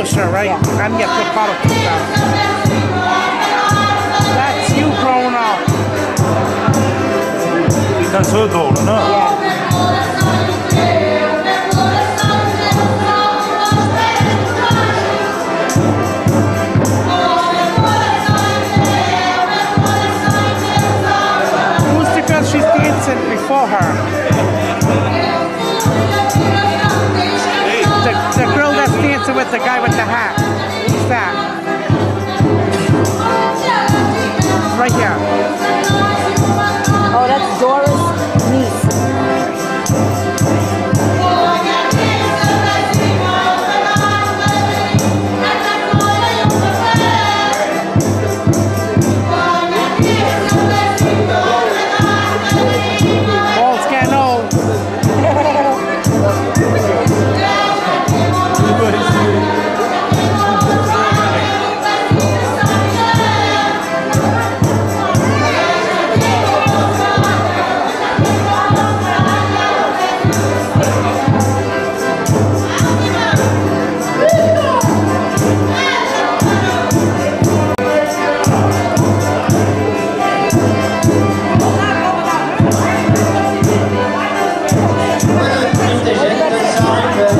pusher, right? Yeah. I'm the That's you growing up. That's her daughter, no? Yeah. she's before her. Hey. The, the dancing with the guy with the hat. Who's that? Right here. out there.